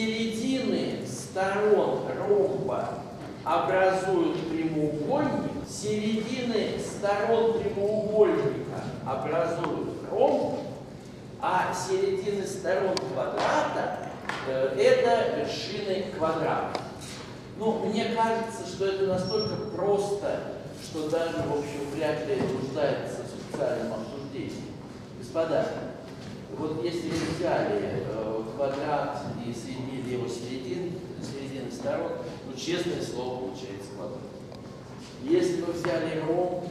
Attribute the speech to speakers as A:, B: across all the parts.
A: середины сторон ромба образуют прямоугольник, середины сторон прямоугольника образуют ромб, а середины сторон квадрата э, это вершины квадрата. Ну, мне кажется, что это настолько просто, что даже, в общем, вряд ли нуждается в специальном обсуждении. Господа, вот если взяли э, квадрат и соединили его середин, середины сторон, ну, честное слово, получается квадрат. Если вы взяли ромб,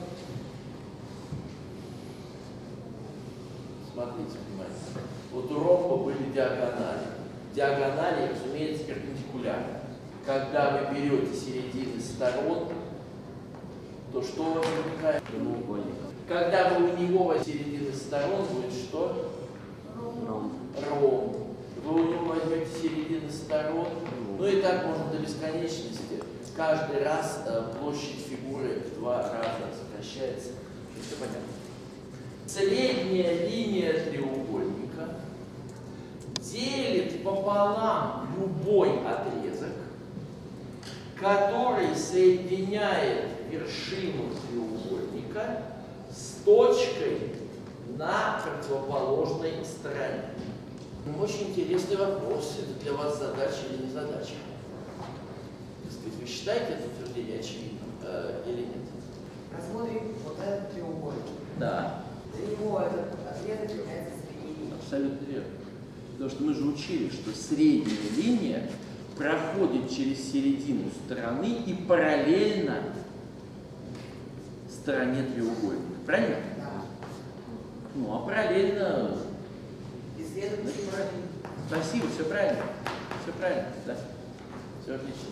A: смотрите внимательно, вот у ромба были диагонали. Диагонали, разумеется, перпендикулярны. Когда вы берете середины сторон, то что вас возникает?
B: Прямоугольник.
A: Когда вы у него середины сторон, будет что?
B: Ромб.
A: Ромб. Вы у него возьмете середины сторон, ну и так можно до бесконечности. Каждый раз э, площадь фигуры в два раза сокращается. Все понятно. Средняя линия треугольника делит пополам любой отрезок, который соединяет вершину треугольника с точкой на противоположной стороне. Очень интересный вопрос, это для вас задача или не задача. Вы считаете это утверждение очевидным э, или нет?
C: Рассмотрим вот этот треугольник.
A: Да,
C: Для него этот отрезок является средней линией.
A: абсолютно верно. Потому что мы же учили, что средняя линия проходит через середину стороны и параллельно стороне треугольника. Правильно?
C: Да.
A: Ну, а параллельно Спасибо, все правильно. Все правильно, да. Все отлично.